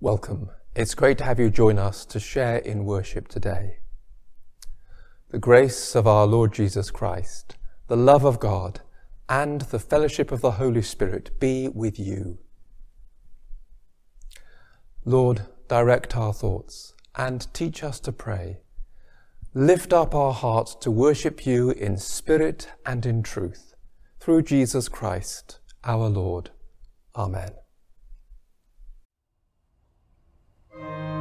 Welcome. It's great to have you join us to share in worship today. The grace of our Lord Jesus Christ, the love of God, and the fellowship of the Holy Spirit be with you. Lord, direct our thoughts and teach us to pray. Lift up our hearts to worship you in spirit and in truth, through Jesus Christ, our Lord. Amen. Now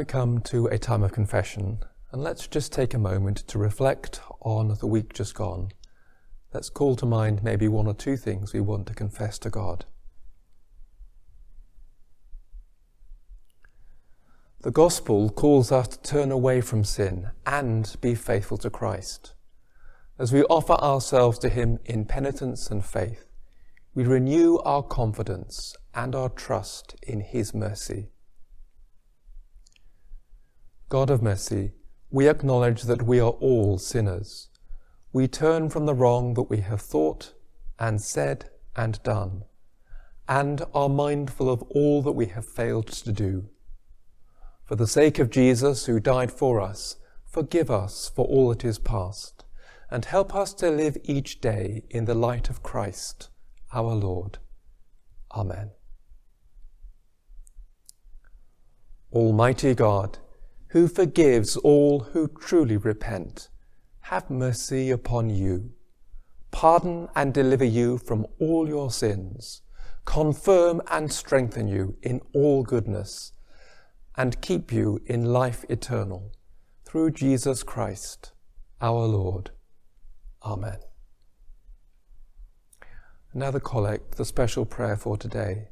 we come to a time of confession, and let's just take a moment to reflect on the week just gone. Let's call to mind maybe one or two things we want to confess to God. The Gospel calls us to turn away from sin and be faithful to Christ. As we offer ourselves to Him in penitence and faith, we renew our confidence and our trust in His mercy. God of mercy, we acknowledge that we are all sinners. We turn from the wrong that we have thought and said and done, and are mindful of all that we have failed to do. For the sake of Jesus, who died for us, forgive us for all that is past, and help us to live each day in the light of Christ, our Lord. Amen. Almighty God, who forgives all who truly repent, have mercy upon you, pardon and deliver you from all your sins, confirm and strengthen you in all goodness, and keep you in life eternal, through Jesus Christ, our Lord. Amen. Now the collect, the special prayer for today.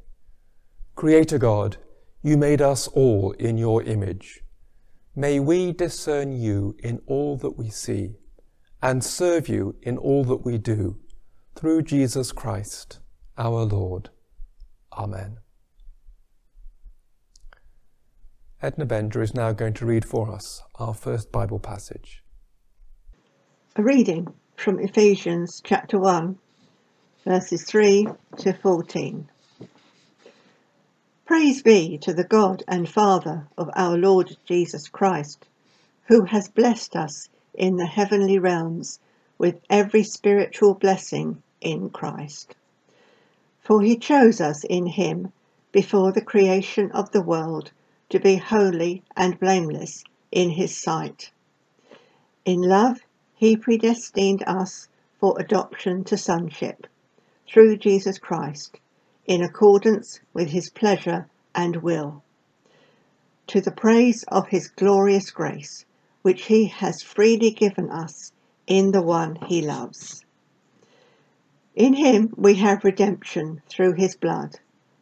Creator God, you made us all in your image. May we discern you in all that we see and serve you in all that we do through Jesus Christ, our Lord. Amen. Edna Bender is now going to read for us our first Bible passage. A reading from Ephesians chapter 1, verses 3 to 14. Praise be to the God and Father of our Lord Jesus Christ, who has blessed us in the heavenly realms with every spiritual blessing in Christ. For he chose us in him before the creation of the world to be holy and blameless in his sight. In love, he predestined us for adoption to sonship through Jesus Christ, in accordance with his pleasure and will, to the praise of his glorious grace, which he has freely given us in the one he loves. In him we have redemption through his blood,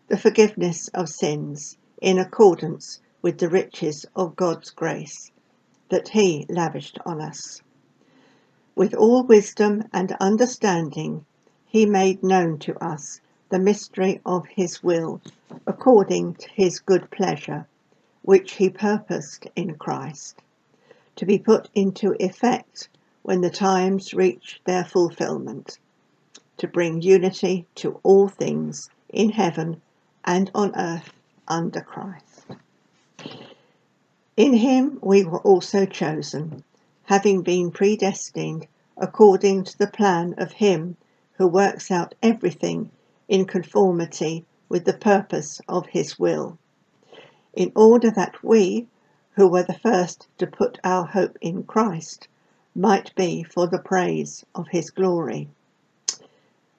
the forgiveness of sins, in accordance with the riches of God's grace that he lavished on us. With all wisdom and understanding, he made known to us the mystery of his will, according to his good pleasure, which he purposed in Christ, to be put into effect when the times reach their fulfillment, to bring unity to all things in heaven and on earth under Christ. In him we were also chosen having been predestined according to the plan of Him who works out everything in conformity with the purpose of His will, in order that we, who were the first to put our hope in Christ, might be for the praise of His glory.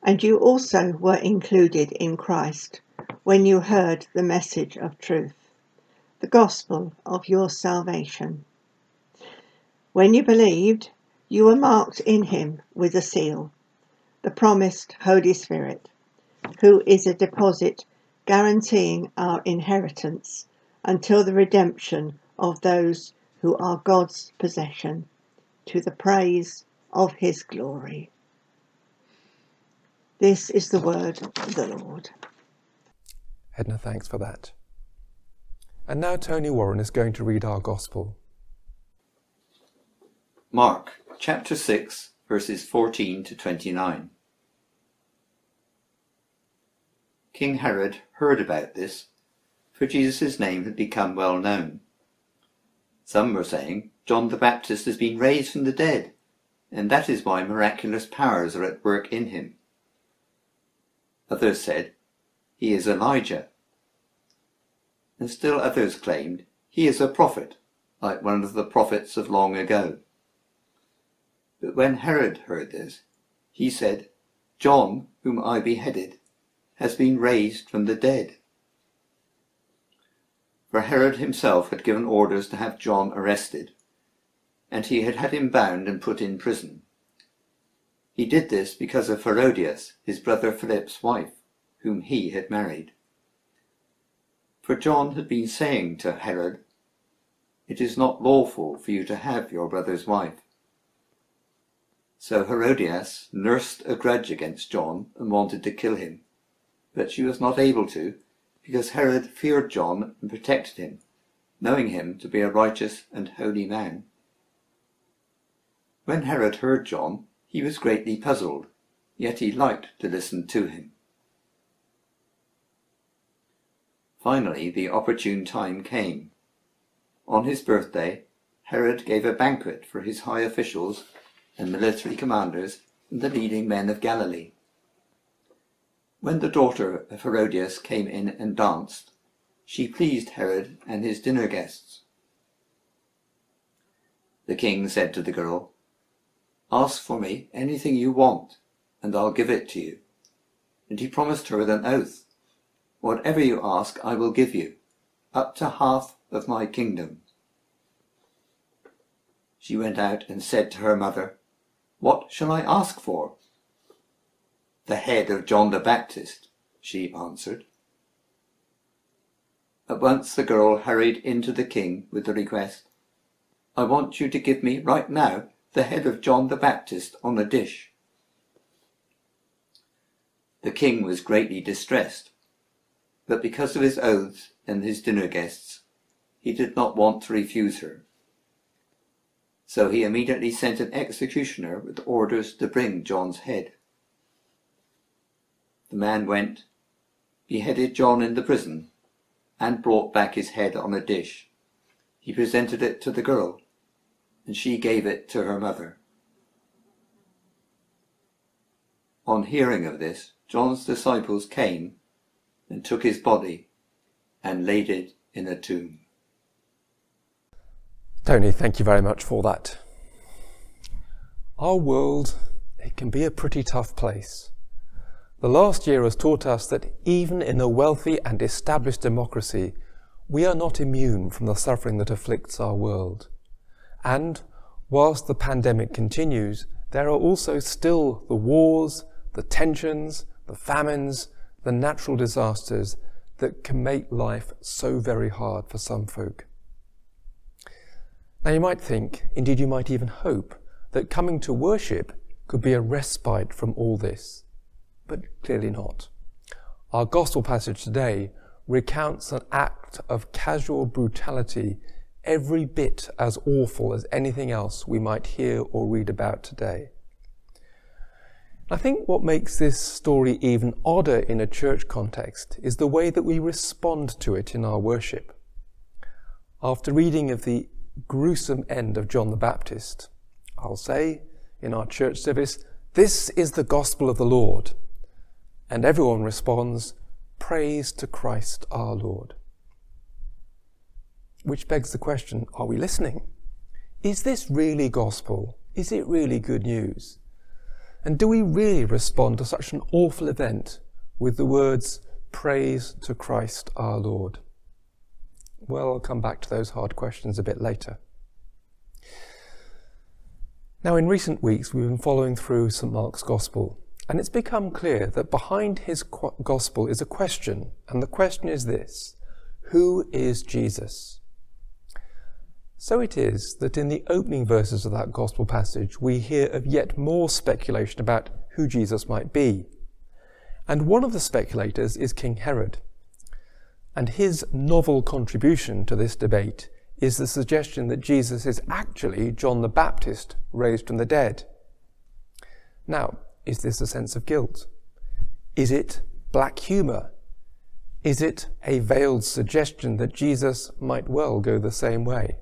And you also were included in Christ when you heard the message of truth, the gospel of your salvation. When you believed, you were marked in him with a seal, the promised Holy Spirit, who is a deposit guaranteeing our inheritance until the redemption of those who are God's possession, to the praise of his glory. This is the word of the Lord. Edna, thanks for that. And now Tony Warren is going to read our Gospel. Mark chapter 6, verses 14 to 29. King Herod heard about this, for Jesus' name had become well known. Some were saying, John the Baptist has been raised from the dead, and that is why miraculous powers are at work in him. Others said, he is Elijah. And still others claimed, he is a prophet, like one of the prophets of long ago. But when Herod heard this, he said, John, whom I beheaded, has been raised from the dead. For Herod himself had given orders to have John arrested, and he had had him bound and put in prison. He did this because of Herodias, his brother Philip's wife, whom he had married. For John had been saying to Herod, It is not lawful for you to have your brother's wife. So Herodias nursed a grudge against John and wanted to kill him. But she was not able to, because Herod feared John and protected him, knowing him to be a righteous and holy man. When Herod heard John, he was greatly puzzled, yet he liked to listen to him. Finally, the opportune time came. On his birthday, Herod gave a banquet for his high officials and military commanders and the leading men of Galilee. When the daughter of Herodias came in and danced, she pleased Herod and his dinner guests. The king said to the girl, Ask for me anything you want, and I'll give it to you. And he promised her with an oath, Whatever you ask, I will give you, up to half of my kingdom. She went out and said to her mother, what shall I ask for? The head of John the Baptist, she answered. At once the girl hurried into the king with the request, I want you to give me right now the head of John the Baptist on a dish. The king was greatly distressed, but because of his oaths and his dinner guests, he did not want to refuse her. So he immediately sent an executioner with orders to bring John's head. The man went, beheaded John in the prison, and brought back his head on a dish. He presented it to the girl, and she gave it to her mother. On hearing of this, John's disciples came and took his body and laid it in a tomb. Tony, thank you very much for that. Our world, it can be a pretty tough place. The last year has taught us that even in a wealthy and established democracy, we are not immune from the suffering that afflicts our world. And whilst the pandemic continues, there are also still the wars, the tensions, the famines, the natural disasters that can make life so very hard for some folk. Now you might think, indeed you might even hope, that coming to worship could be a respite from all this, but clearly not. Our gospel passage today recounts an act of casual brutality every bit as awful as anything else we might hear or read about today. I think what makes this story even odder in a church context is the way that we respond to it in our worship. After reading of the gruesome end of John the Baptist, I'll say in our church service, This is the gospel of the Lord. And everyone responds, Praise to Christ our Lord. Which begs the question are we listening? Is this really gospel? Is it really good news? And do we really respond to such an awful event with the words, Praise to Christ our Lord? Well, I'll come back to those hard questions a bit later. Now, in recent weeks, we've been following through St. Mark's Gospel, and it's become clear that behind his Gospel is a question, and the question is this Who is Jesus? So it is that in the opening verses of that Gospel passage, we hear of yet more speculation about who Jesus might be. And one of the speculators is King Herod. And his novel contribution to this debate is the suggestion that Jesus is actually John the Baptist raised from the dead. Now, is this a sense of guilt? Is it black humour? Is it a veiled suggestion that Jesus might well go the same way?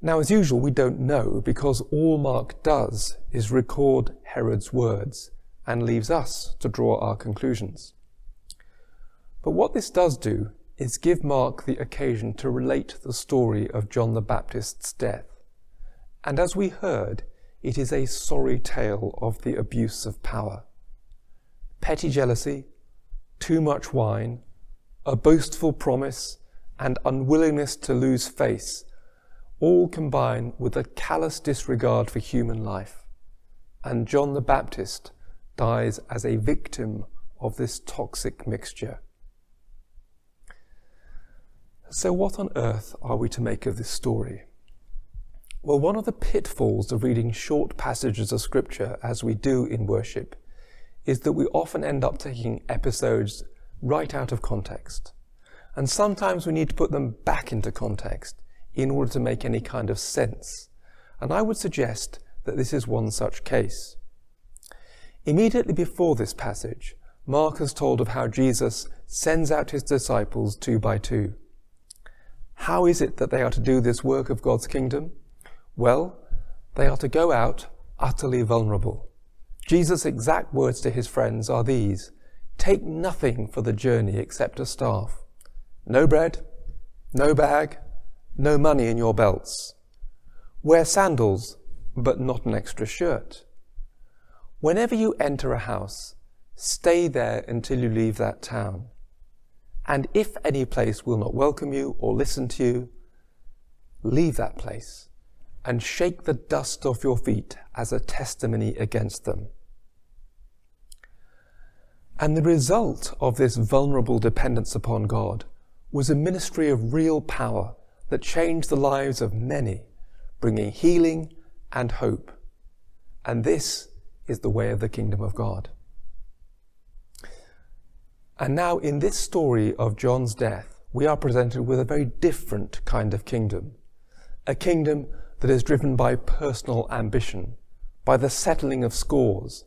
Now, as usual, we don't know because all Mark does is record Herod's words and leaves us to draw our conclusions. But what this does do is give Mark the occasion to relate the story of John the Baptist's death. And as we heard, it is a sorry tale of the abuse of power. Petty jealousy, too much wine, a boastful promise, and unwillingness to lose face all combine with a callous disregard for human life. And John the Baptist dies as a victim of this toxic mixture. So, what on earth are we to make of this story? Well, one of the pitfalls of reading short passages of Scripture, as we do in worship, is that we often end up taking episodes right out of context. And sometimes we need to put them back into context in order to make any kind of sense. And I would suggest that this is one such case. Immediately before this passage, Mark has told of how Jesus sends out his disciples two by two. How is it that they are to do this work of God's kingdom? Well, they are to go out utterly vulnerable. Jesus' exact words to his friends are these Take nothing for the journey except a staff. No bread, no bag, no money in your belts. Wear sandals, but not an extra shirt. Whenever you enter a house, stay there until you leave that town. And if any place will not welcome you or listen to you, leave that place and shake the dust off your feet as a testimony against them. And the result of this vulnerable dependence upon God was a ministry of real power that changed the lives of many, bringing healing and hope. And this is the way of the kingdom of God. And now, in this story of John's death, we are presented with a very different kind of kingdom. A kingdom that is driven by personal ambition, by the settling of scores,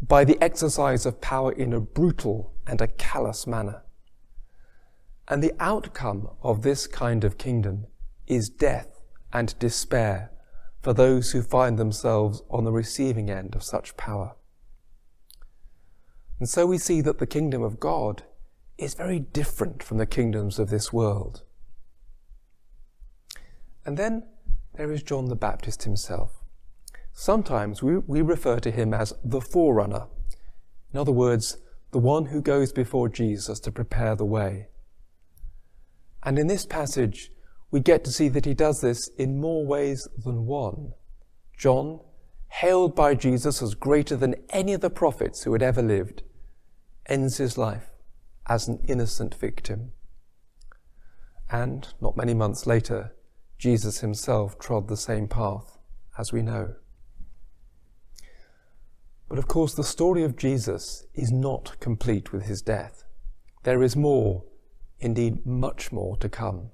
by the exercise of power in a brutal and a callous manner. And the outcome of this kind of kingdom is death and despair for those who find themselves on the receiving end of such power. And so we see that the kingdom of God is very different from the kingdoms of this world. And then there is John the Baptist himself. Sometimes we, we refer to him as the forerunner. In other words, the one who goes before Jesus to prepare the way. And in this passage, we get to see that he does this in more ways than one. John, hailed by Jesus as greater than any of the prophets who had ever lived, ends his life as an innocent victim. And not many months later, Jesus himself trod the same path, as we know. But of course, the story of Jesus is not complete with his death. There is more, indeed, much more to come.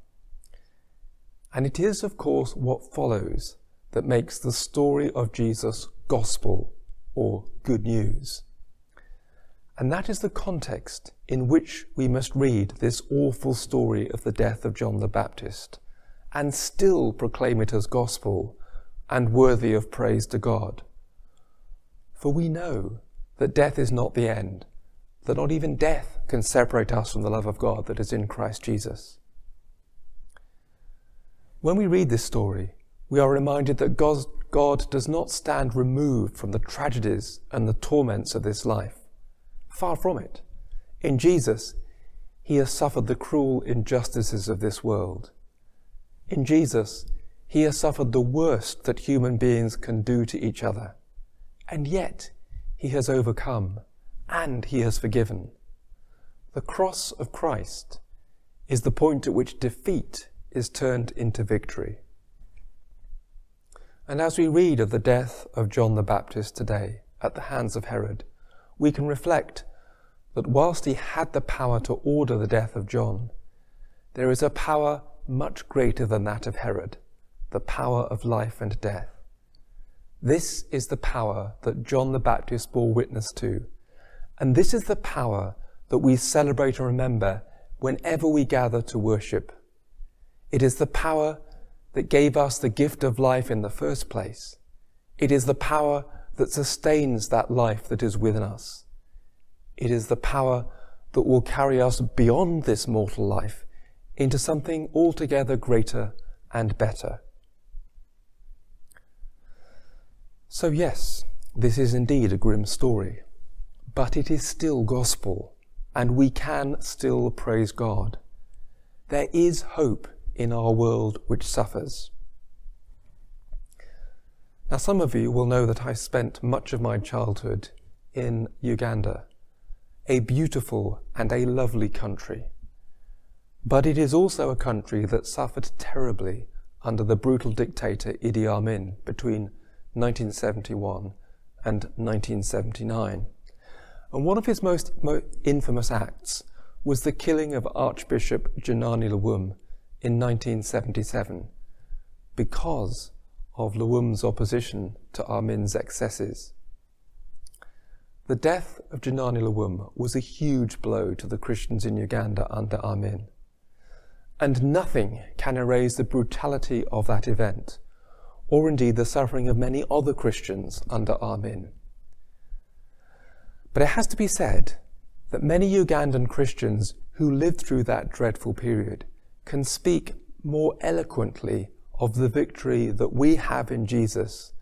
And it is, of course, what follows that makes the story of Jesus gospel or good news. And that is the context in which we must read this awful story of the death of John the Baptist and still proclaim it as gospel and worthy of praise to God. For we know that death is not the end, that not even death can separate us from the love of God that is in Christ Jesus. When we read this story, we are reminded that God does not stand removed from the tragedies and the torments of this life. Far from it. In Jesus, he has suffered the cruel injustices of this world. In Jesus, he has suffered the worst that human beings can do to each other. And yet, he has overcome and he has forgiven. The cross of Christ is the point at which defeat is turned into victory. And as we read of the death of John the Baptist today at the hands of Herod, we can reflect that whilst he had the power to order the death of John, there is a power much greater than that of Herod, the power of life and death. This is the power that John the Baptist bore witness to, and this is the power that we celebrate and remember whenever we gather to worship. It is the power that gave us the gift of life in the first place. It is the power that sustains that life that is within us. It is the power that will carry us beyond this mortal life into something altogether greater and better. So, yes, this is indeed a grim story, but it is still gospel, and we can still praise God. There is hope in our world which suffers. Now, some of you will know that I spent much of my childhood in Uganda, a beautiful and a lovely country. But it is also a country that suffered terribly under the brutal dictator Idi Amin between 1971 and 1979. And one of his most infamous acts was the killing of Archbishop Janani Luwum in 1977 because of Luwum's opposition to Amin's excesses. The death of Janani Luwum was a huge blow to the Christians in Uganda under Amin. And nothing can erase the brutality of that event, or indeed the suffering of many other Christians under Amin. But it has to be said that many Ugandan Christians who lived through that dreadful period can speak more eloquently of the victory that we have in Jesus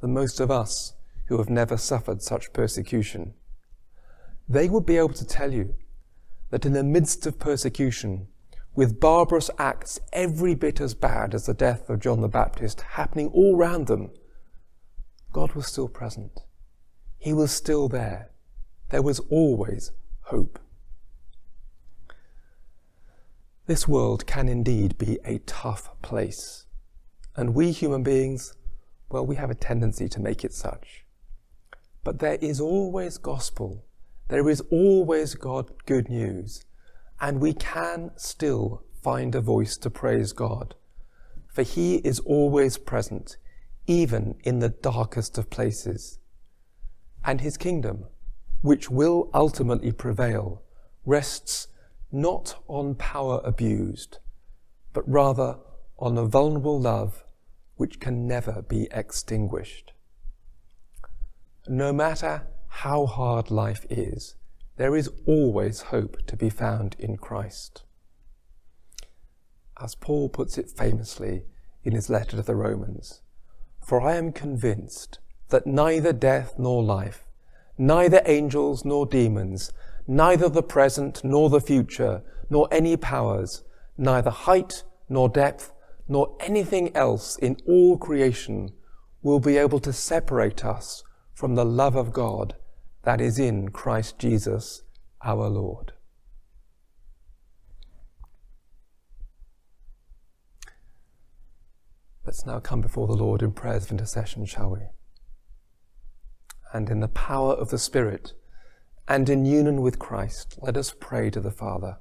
than most of us who have never suffered such persecution. They would be able to tell you that in the midst of persecution, with barbarous acts every bit as bad as the death of John the Baptist happening all round them, God was still present. He was still there. There was always hope. This world can indeed be a tough place. And we human beings, well, we have a tendency to make it such. But there is always gospel. There is always God good news, and we can still find a voice to praise God, for He is always present, even in the darkest of places. And His kingdom, which will ultimately prevail, rests not on power abused, but rather on a vulnerable love which can never be extinguished. No matter how hard life is, there is always hope to be found in Christ. As Paul puts it famously in his letter to the Romans, For I am convinced that neither death nor life, neither angels nor demons, neither the present nor the future, nor any powers, neither height nor depth, nor anything else in all creation will be able to separate us from the love of God that is in Christ Jesus our Lord. Let's now come before the Lord in prayers of intercession, shall we? And in the power of the Spirit and in union with Christ, let us pray to the Father.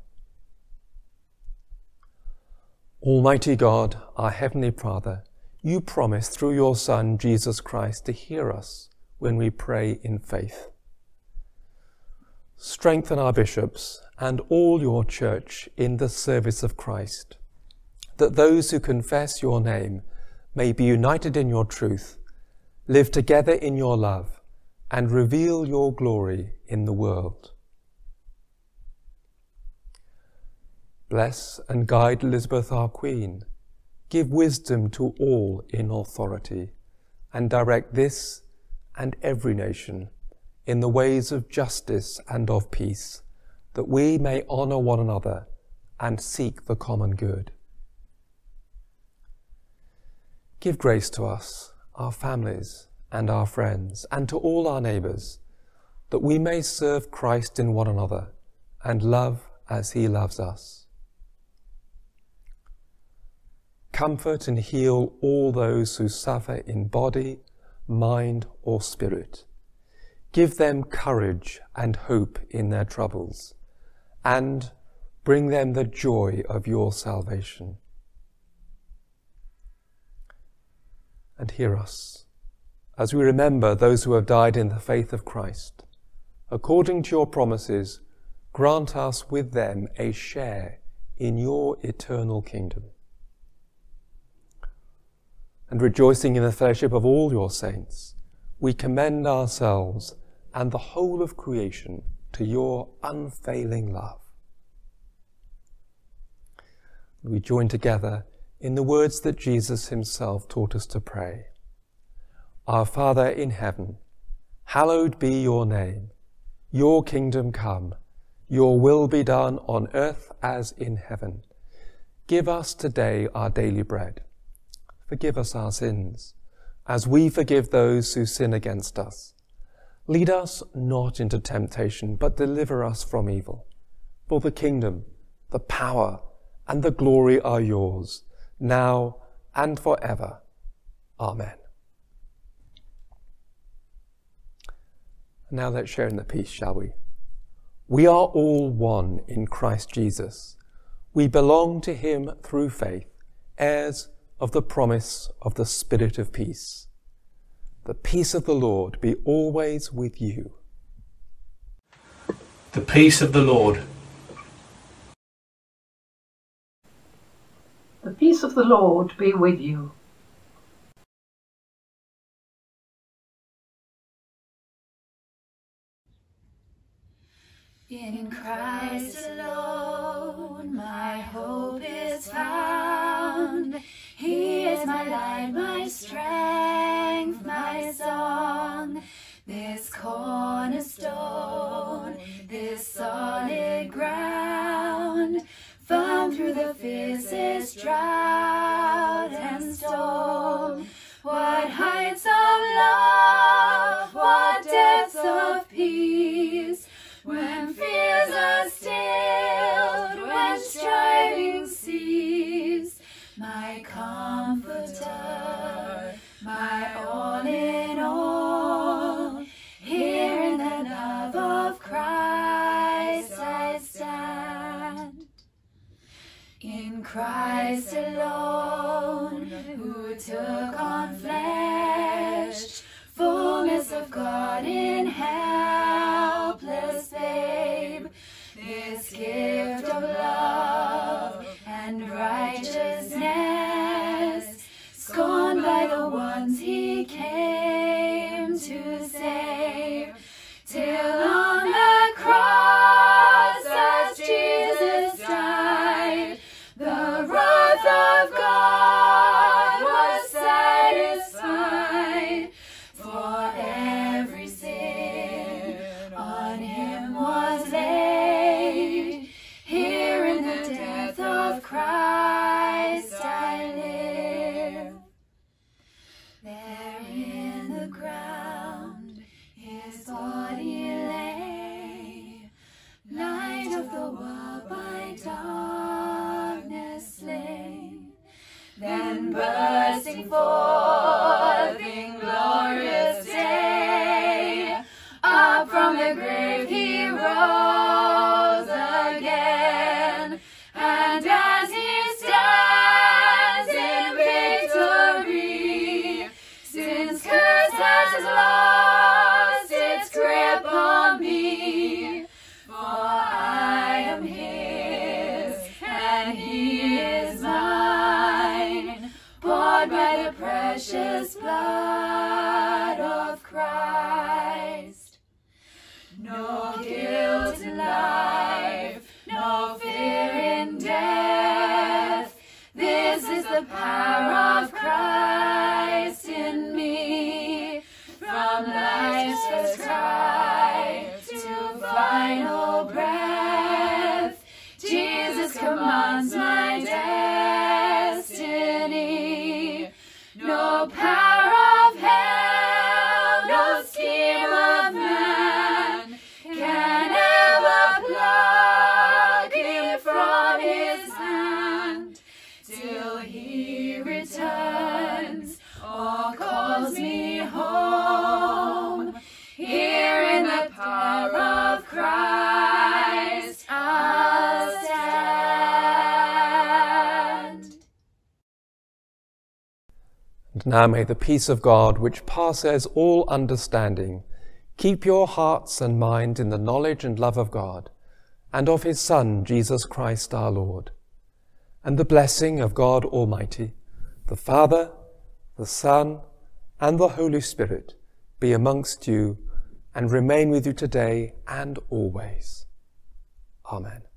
Almighty God, our Heavenly Father, you promise through your Son, Jesus Christ, to hear us when we pray in faith. Strengthen our bishops and all your church in the service of Christ, that those who confess your name may be united in your truth, live together in your love, and reveal your glory in the world. Bless and guide Elizabeth our Queen. Give wisdom to all in authority, and direct this and every nation in the ways of justice and of peace, that we may honour one another and seek the common good. Give grace to us, our families, and our friends, and to all our neighbours, that we may serve Christ in one another and love as he loves us. Comfort and heal all those who suffer in body, mind, or spirit Give them courage and hope in their troubles, and bring them the joy of your salvation. And hear us as we remember those who have died in the faith of Christ. According to your promises, grant us with them a share in your eternal kingdom. And rejoicing in the fellowship of all your saints, we commend ourselves and the whole of creation to your unfailing love. We join together in the words that Jesus himself taught us to pray. Our Father in heaven, hallowed be your name. Your kingdom come, your will be done on earth as in heaven. Give us today our daily bread. Forgive us our sins, as we forgive those who sin against us Lead us not into temptation, but deliver us from evil. For the kingdom, the power, and the glory are yours, now and forever. Amen. Now let's share in the peace, shall we? We are all one in Christ Jesus. We belong to him through faith, heirs of the promise of the Spirit of peace. The peace of the Lord be always with you. The peace of the Lord. The peace of the Lord be with you. In Christ alone, my hope is found. He is my light, my strength, my song. This cornerstone, this solid ground, firm through the fiercest drought power of Now may the peace of God, which passes all understanding, keep your hearts and minds in the knowledge and love of God, and of his Son, Jesus Christ our Lord. And the blessing of God Almighty, the Father, the Son, and the Holy Spirit be amongst you and remain with you today and always. Amen.